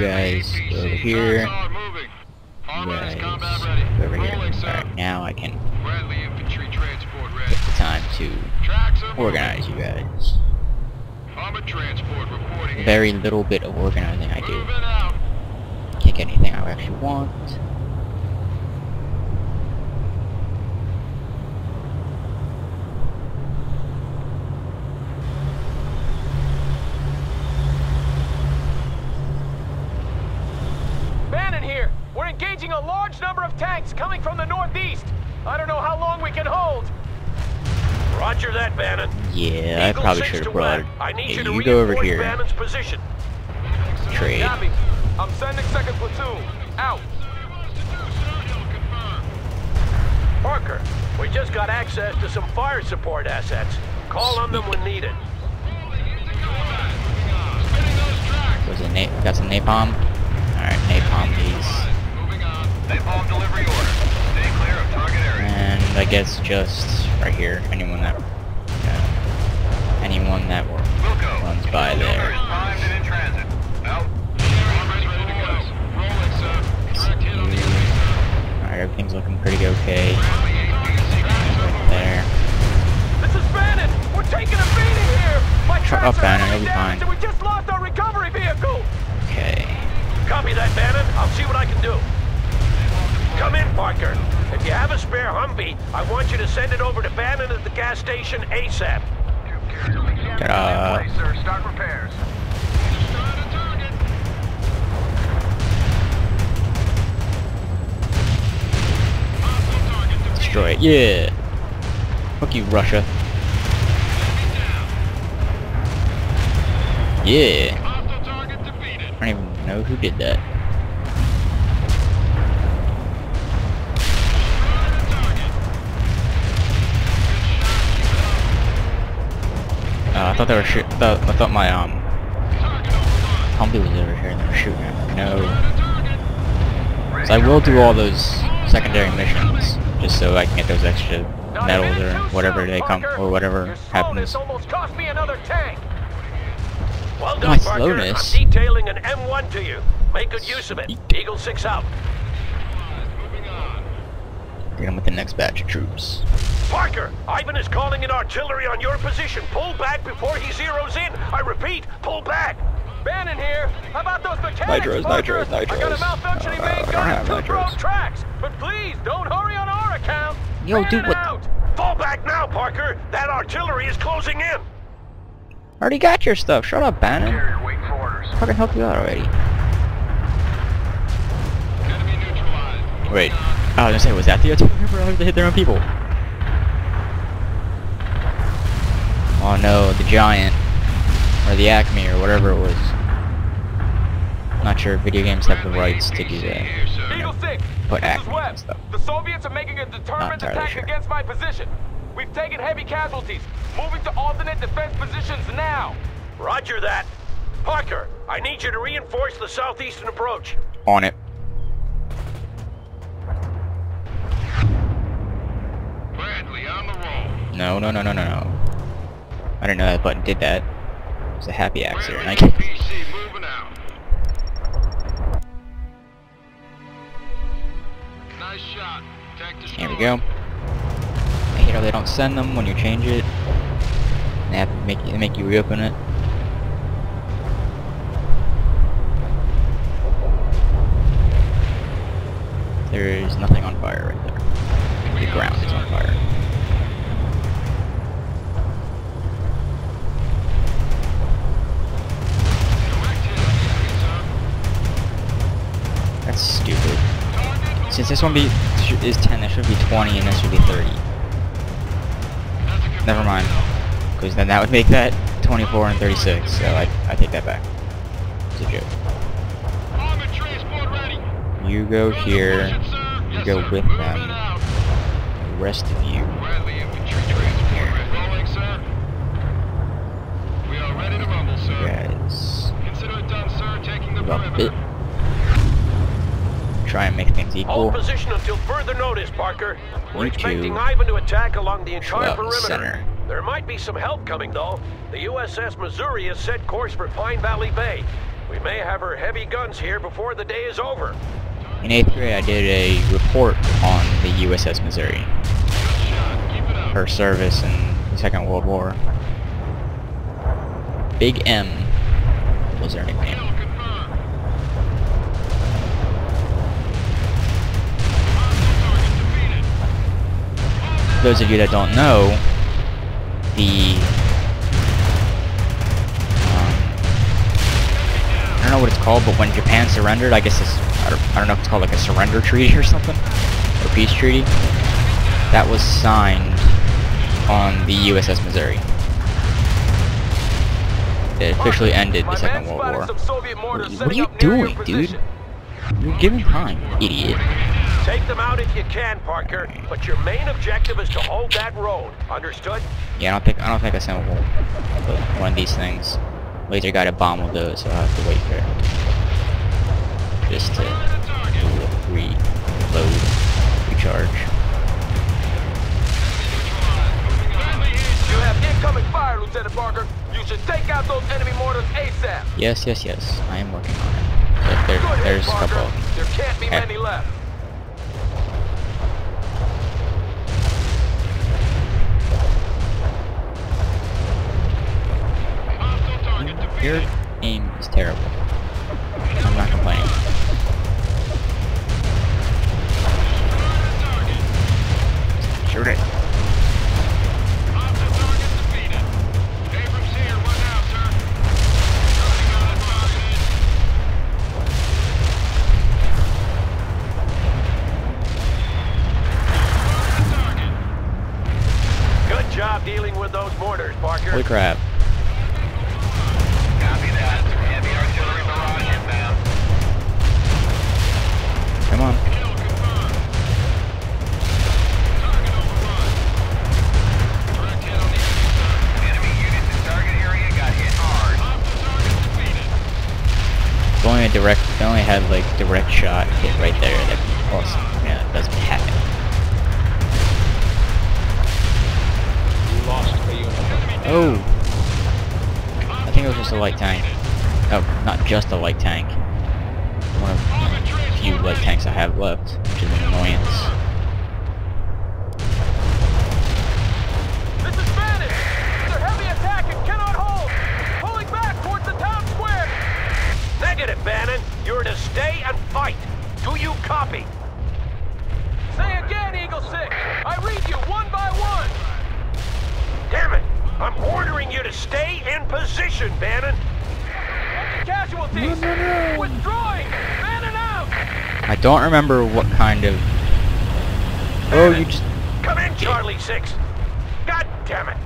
Guys over here. Guys over here. Now I can take the time to organize you guys. Very little bit of organizing I do. Get anything I actually want. Bannon here! We're engaging a large number of tanks coming from the northeast. I don't know how long we can hold. Roger that, Bannon. Yeah, I probably should have brought it. I need Yeah, you to you go over here. Bannon's position. Trade. Copy. I'm sending second platoon. Out. Parker, we just got access to some fire support assets. Call on them when needed. Was it na got some napalm? Alright, napalm these. Napalm delivery order. Stay clear of target area. And I guess just right here, anyone that uh, anyone that Wilco. runs by Joker there. is primed and in transit. Out. Alright, everything's looking pretty okay. Right there. This is Bannon! We're taking a beating here! My Shut up, Bannon, heavily you'll be damaged fine. and we just lost our recovery vehicle! Okay. Copy that, Bannon. I'll see what I can do. Come in, Parker. If you have a spare Humvee, I want you to send it over to Bannon at the gas station ASAP. Place. Uh, Start repairs. Destroy it. Yeah. Fuck you, Russia. Yeah. I don't even know who did that. I thought they were shoot. I thought my um, Humvee was over here and they were shooting at me. No. So I will do all those secondary missions just so I can get those extra medals or whatever they come or whatever happens. slowness almost cost me another tank! Well My done, Parker. slowness. I'm detailing an M1 to you. Make good use of it. Eagle 6 out. Get them with the next batch of troops. Parker, Ivan is calling in artillery on your position. Pull back before he zeroes in. I repeat, pull back. Bannon here! How about those mechanics, Nitros, Parker? nitros, I got a nitros. malfunctioning Uh, main I don't gun have and two nitros. broke tracks! But please, don't hurry on our account! Yo, Bannon dude, what- out! Fall back now, Parker. That artillery is closing in. Already got your stuff. Shut up, Bannon. Carrier waiting for. Fucking help you out already. Wait. Oh, I was gonna say, was that the artillery? Bro, they hit their own people. No, the giant. Or the Acme or whatever it was. Not sure if video games have the rights to do that. Eagle 6, Put Acme Webb. and stuff. The Soviets are making a determined attack sure. against my position. We've taken heavy casualties. Moving to alternate defense positions now. Roger that. Parker, I need you to reinforce the southeastern approach. On it. Bradley on the roll. No, no, no, no, no, no. I don't know that button did that. It's a happy accident. I guess. PC moving out. Nice shot. Tank Here we go. I hate how they don't send them when you change it. They have to make you, make you reopen it. There is nothing on fire right this one be is 10, this should be 20, and this should be 30. That's a good Never mind. Because then that would make that 24 and 36, so I, I take that back. It's a joke. Armored transport ready. You go here, Push it, sir. you go with them. the rest of you. Bradley ready. We are ready to rumble, sir. guys Consider it done, sir. Taking the bit. Try and make things Hold equal. position until further notice, Parker. We're expecting Ivan to attack along the entire out in the perimeter. center. There might be some help coming, though. The USS Missouri has set course for Pine Valley Bay. We may have her heavy guns here before the day is over. In 8th grade, I did a report on the USS Missouri. Her service in the Second World War. Big M was her nickname. Those of you that don't know, the um, I don't know what it's called, but when Japan surrendered, I guess it's, I don't, I don't know if it's called like a surrender treaty or something, or peace treaty. That was signed on the USS Missouri. It officially ended the Second World War. some Soviet mortars What are you up near your doing, dude? You're giving time, idiot. Take them out if you can, Parker. But your main objective is to hold that road. Understood? Yeah, I don't think I don't think I sent one, one of these things. Laser got a bomb do it, so I'll have to wait for it. Just to reload, recharge. You have incoming fire, Lieutenant Parker. You should take out those enemy mortars ASAP. Yes, yes, yes. I am working on it. There, there's a couple. There can't be many left. Your aim is terrible. Come on. If only a direct, if only had like direct shot hit right there, that'd be awesome. Yeah, it doesn't happen. Oh! I think it was just a light tank. Oh, not just a light tank. One of few light tanks I have left, which is an annoyance. This is Bannon. They're heavy attack and cannot hold. Pulling back towards the town square. Negative, Bannon. You're to stay and fight. Do you copy? Say again, Eagle 6. I read you one by one. Damn it! I'm ordering you to stay in position, Bannon. Taking casualties. Withdrawing. Bannon out. I don't remember what kind of... Oh, you just... Come in, Charlie 6. God damn it.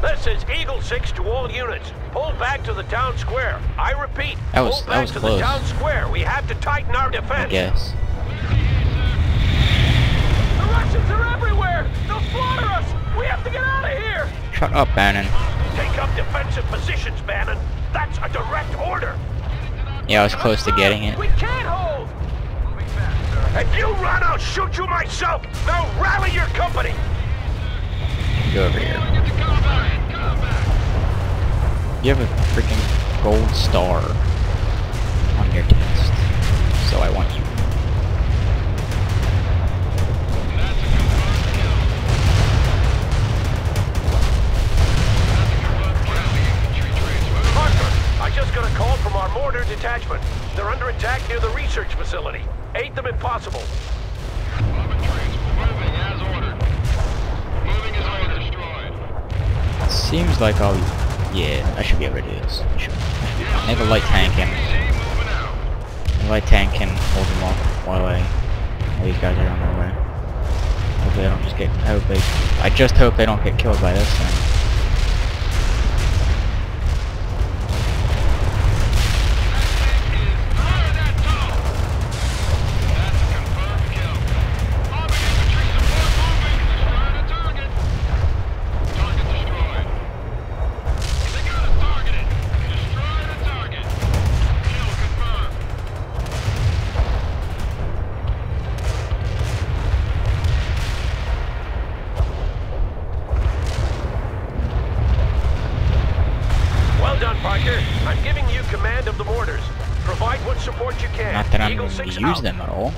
This is Eagle 6 to all units. Pull back to the town square. I repeat, That was- pull back was to close. the town square. We have to tighten our I defense. guess. The Russians are everywhere. They'll slaughter us. We have to get out of here. Shut up, Bannon. Take up defensive positions, Bannon. That's a direct order. Yeah, I was close to getting it. We can't hold. If you run, I'll shoot you myself. Now rally your company. Go over here. You have a freaking gold star on your test. So I want you. Seems like I'll... Yeah, I should be able to do this. I should, I should be fine. They have a light tank and... A light tank can hold them off while I... While these guys are on their way. Hopefully they don't just get... I hope they... I just hope they don't get killed by this thing. Use them at all.